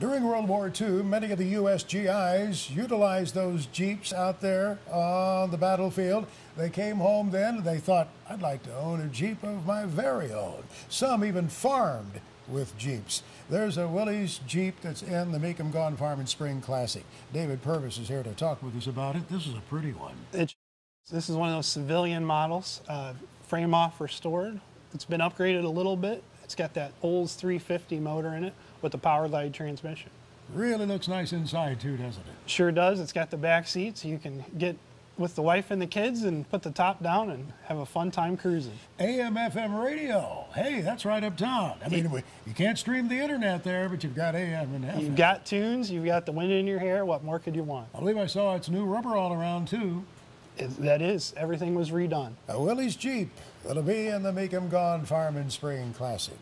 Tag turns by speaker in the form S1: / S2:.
S1: During World War II, many of the U.S. GIs utilized those Jeeps out there on the battlefield. They came home then they thought, I'd like to own a Jeep of my very own. Some even farmed with Jeeps. There's a Willys Jeep that's in the Mecum Gone Farmin' Spring Classic. David Purvis is here to talk with us about it. This is a pretty one.
S2: This is one of those civilian models, uh, frame off restored. It's been upgraded a little bit. It's got that Olds 350 motor in it with the Powerglide transmission.
S1: Really looks nice inside too, doesn't it?
S2: Sure does. It's got the back seats. You can get with the wife and the kids and put the top down and have a fun time cruising.
S1: AM FM radio. Hey, that's right uptown. I mean, you can't stream the internet there, but you've got AM and FM.
S2: You've got tunes. You've got the wind in your hair. What more could you want?
S1: I believe I saw its new rubber all around too.
S2: That is. Everything was redone.
S1: A Willys Jeep. It'll be in the Mecum Gone Farmin' Spring Classic.